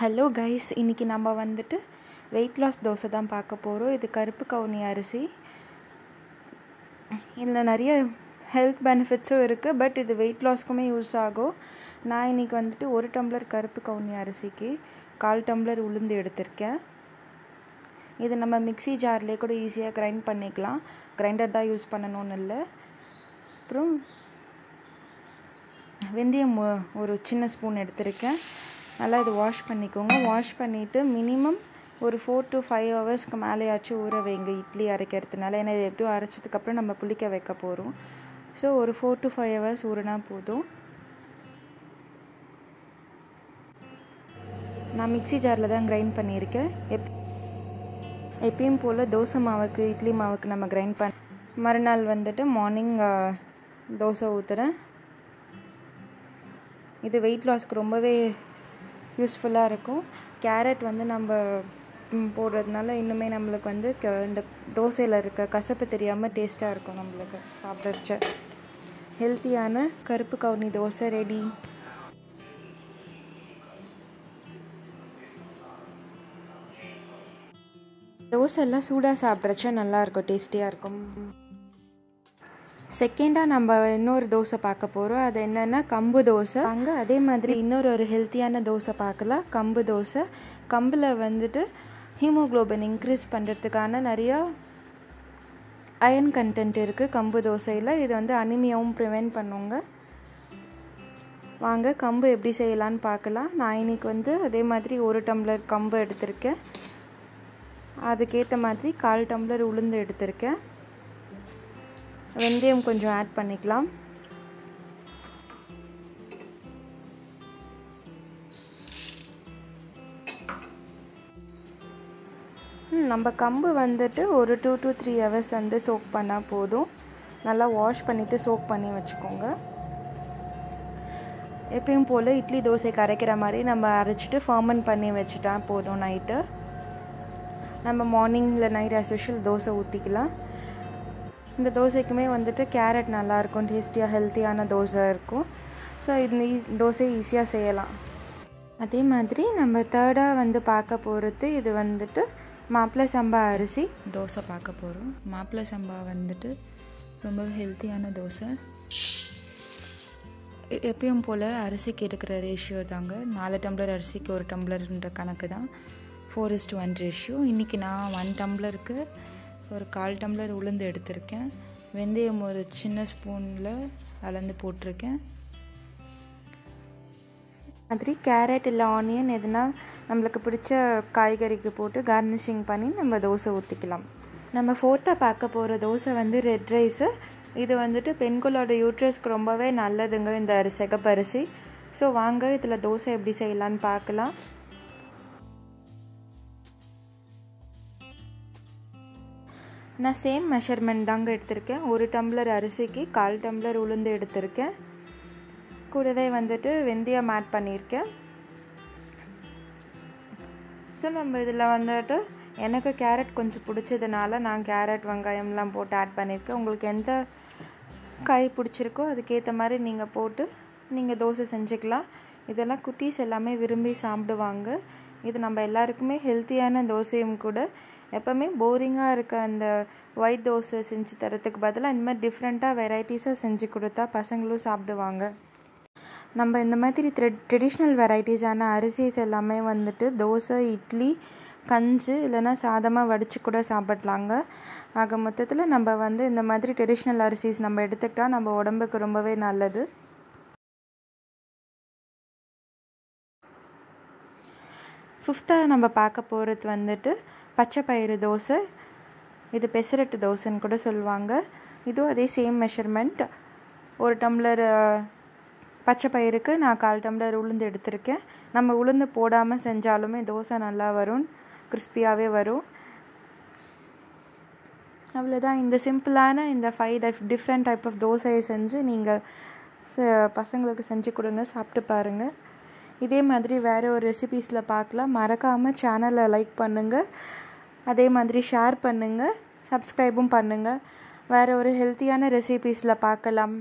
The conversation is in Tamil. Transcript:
ஹலோ கைஸ் இன்றைக்கி நம்ம வந்துட்டு வெயிட் லாஸ் தோசை தான் பார்க்க போகிறோம் இது கருப்பு கவுனி அரிசி. இதில் நிறைய ஹெல்த் பெனிஃபிட்ஸும் இருக்குது பட் இது வெயிட் லாஸ்க்குமே யூஸ் ஆகும். நான் இன்றைக்கி வந்துட்டு ஒரு டம்ளர் கருப்பு கவுனி அரிசிக்கு கால் டம்ளர் உளுந்து எடுத்திருக்கேன். இது நம்ம மிக்ஸி ஜார்லேயே கூட ஈஸியாக கிரைண்ட் பண்ணிக்கலாம். கிரைண்டர் தான் யூஸ் பண்ணணும்னு இல்லை. அப்புறம் வெந்தயம் ஒரு சின்ன ஸ்பூன் எடுத்திருக்கேன். நல்லா இது வாஷ் பண்ணிக்கோங்க. வாஷ் பண்ணிவிட்டு மினிமம் ஒரு ஃபோர் டு ஃபைவ் ஹவர்ஸ்க்கு மேலேயாச்சும் ஊற வைங்க. இட்லி அரைக்கிறதுனால. ஏன்னா இது எப்படியும் அரைச்சதுக்கப்புறம் நம்ம புளிக்க வைக்க போகிறோம் ஸோ ஒரு ஃபோர் டு ஃபைவ் ஹவர்ஸ் ஊறினா போதும். நான் மிக்ஸி ஜாரில் தான் கிரைண்ட் பண்ணியிருக்கேன். எப் எப்பயும் போல் தோசை மாவுக்கு இட்லி மாவுக்கு நம்ம கிரைண்ட் பண்ண மறுநாள் வந்துட்டு மார்னிங் தோசை ஊற்றுறேன் இது வெயிட் லாஸ்க்கு ரொம்பவே யூஸ்ஃபுல்லாக இருக்கும். கேரட் வந்து நம்ம போடுறதுனால இன்னுமே நம்மளுக்கு வந்து க- இந்த தோசையில் இருக்க கசப்பு தெரியாமல் டேஸ்ட்டாக இருக்கும் நம்மளுக்கு சாப்பிட்றச்ச. ஹெல்த்தியான கருப்பு கவுனி தோசை ரெடி தோசை எல்லாம் சூடாக சாப்பிட்றச்ச நல்லாயிருக்கும் டேஸ்டியாக இருக்கும். செகண்டாக நம்ம இன்னொரு தோசை பார்க்க போகிறோம் அது என்னென்னா கம்பு தோசை. அங்கே அதே மாதிரி இன்னொரு ஒரு ஹெல்த்தியான தோசை பார்க்கலாம். கம்பு தோசை. கம்பில் வந்துட்டு ஹீமோகுளோபின் இன்க்ரீஸ் பண்ணுறதுக்கான நிறையா அயன் கண்டென்ட் இருக்குது கம்பு தோசையில். இது வந்து அனிமியாவும் ப்ரிவெண்ட் பண்ணுங்க. வாங்க கம்பு எப்படி செய்யலான்னு பார்க்கலாம். நான் இன்னைக்கு வந்து அதே மாதிரி ஒரு டம்ளர் கம்பு எடுத்திருக்கேன். அதுக்கேற்ற மாதிரி கால் டம்ளர் உளுந்து எடுத்திருக்கேன். வெந்தயம் கொஞ்சம் ஆட் பண்ணிக்கலாம். ம், நம்ம கம்பு வந்துட்டு ஒரு டூ டு த்ரீ ஹவர்ஸ் வந்து சோக் பண்ணால் போதும். நல்லா வாஷ் பண்ணிவிட்டு சோக் பண்ணி வச்சுக்கோங்க. எப்பயும் போல் இட்லி தோசை கரைக்கிற மாதிரி நம்ம அரைச்சிட்டு ஃபர்மன் பண்ணி வச்சுட்டா போதும் நைட்டு நம்ம மார்னிங்கில் நைட் அஸ்பெஷல் யூஷுவல் தோசை ஊற்றிக்கலாம் இந்த தோசைக்குமே வந்துட்டு கேரட் நல்லாயிருக்கும் டேஸ்டியாக ஹெல்த்தியான தோசை இருக்கும். ஸோ இந்த ஈ தோசை ஈஸியாக செய்யலாம். அதே மாதிரி நம்ம தேர்டாக வந்து பார்க்க போகிறது இது வந்துட்டு மாப்பிள்ளை சம்பா அரிசி. தோசை பார்க்க போகிறோம் மாப்பிள்ளை சம்பா வந்துட்டு ரொம்ப ஹெல்த்தியான தோசை. எப்பயும் போல் அரிசிக்கு எடுக்கிற ரேஷியோ தாங்க. நாலு டம்ளர் அரிசிக்கு ஒரு டம்ளர்ன்ற கணக்கு தான். ஃபோர் இஸ்ட் ஒன் ரேஷியோ இன்றைக்கி நான் ஒன் டம்ளருக்கு ஒரு கால் டம்ளர் உளுந்து எடுத்திருக்கேன். வெந்தயம் ஒரு சின்ன ஸ்பூனில் அளந்து போட்டிருக்கேன். மாதிரி கேரட் இல்லை ஆனியன் எதுனா நம்மளுக்கு பிடிச்ச காய்கறிக்கு போட்டு கார்னிஷிங் பண்ணி நம்ம தோசை ஊற்றிக்கலாம் நம்ம ஃபோர்த்தாக பார்க்க போகிற தோசை வந்து ரெட் ரைஸு இது வந்துட்டு பெண்களோட யூட்ரஸ்க்கு ரொம்பவே நல்லதுங்க இந்த சிகப்பரிசி. ஸோ வாங்க இதில் தோசை எப்படி செய்யலான்னு பார்க்கலாம். நான் சேம் மெஷர்மெண்ட் தாங்க எடுத்திருக்கேன். ஒரு டம்ளர் அரிசிக்கு கால் டம்ளர் உளுந்து எடுத்திருக்கேன். கூடவே வந்துட்டு வெந்தயம் ஆட் பண்ணியிருக்கேன். ஸோ நம்ம இதில் வந்துட்டு எனக்கு கேரட் கொஞ்சம் பிடிச்சதுனால நான் கேரட் வெங்காயம்லாம் போட்டு ஆட் பண்ணியிருக்கேன். உங்களுக்கு எந்த காய் பிடிச்சிருக்கோ அதுக்கேற்ற மாதிரி நீங்கள் போட்டு நீங்கள் தோசை செஞ்சுக்கலாம். இதெல்லாம் குட்டீஸ் எல்லாமே விரும்பி சாப்பிடுவாங்க. இது நம்ம எல்லாருக்குமே ஹெல்த்தியான தோசையும் கூட எப்போவுமே போரிங்காக இருக்க அந்த ஒயிட் தோசை செஞ்சு தரத்துக்கு பதிலாக இந்த மாதிரி டிஃப்ரெண்ட்டாக வெரைட்டிஸாக செஞ்சு கொடுத்தா பசங்களும் சாப்பிடுவாங்க. நம்ம இந்த மாதிரி த்ரெ ட்ரெடிஷ்னல் வெரைட்டிஸான அரிசிஸ் எல்லாமே வந்துட்டு தோசை இட்லி கஞ்சி இல்லைன்னா சாதமாக வடித்து கூட சாப்பிட்லாங்க. ஆக மொத்தத்தில் நம்ம வந்து இந்த மாதிரி ட்ரெடிஷ்னல் அரிசிஸ் நம்ம எடுத்துக்கிட்டால் நம்ம உடம்புக்கு ரொம்பவே நல்லது. ஃபிஃப்த்தாக நம்ம பார்க்க போகிறது வந்துட்டு பச்சை பயிறு தோசை இது பெசரட்டு தோசைன்னு கூட சொல்லுவாங்க. இதுவும் அதே சேம் மெஷர்மெண்ட் ஒரு டம்ளர் பச்சை பயிருக்கு நான் கால் டம்ளர் உளுந்து எடுத்திருக்கேன். நம்ம உளுந்து போடாமல் செஞ்சாலுமே தோசை நல்லா வரும் கிறிஸ்பியாகவே வரும். அவ்வளோதான் இந்த சிம்பிளான இந்த ஃபைவ் டிஃப்ரெண்ட் டைப் ஆஃப் தோசையை செஞ்சு நீங்கள் பசங்களுக்கு செஞ்சு கொடுங்க சாப்பிட்டு பாருங்கள் இதே மாதிரி வேறு ஒரு ரெசிபீஸில் பார்க்கலாம். மறக்காமல் சேனலை லைக் பண்ணுங்கள் அதே மாதிரி ஷேர் பண்ணுங்கள் சப்ஸ்கிரைபும் பண்ணுங்கள் வேறு ஒரு ஹெல்த்தியான ரெசிபீஸில் பார்க்கலாம்.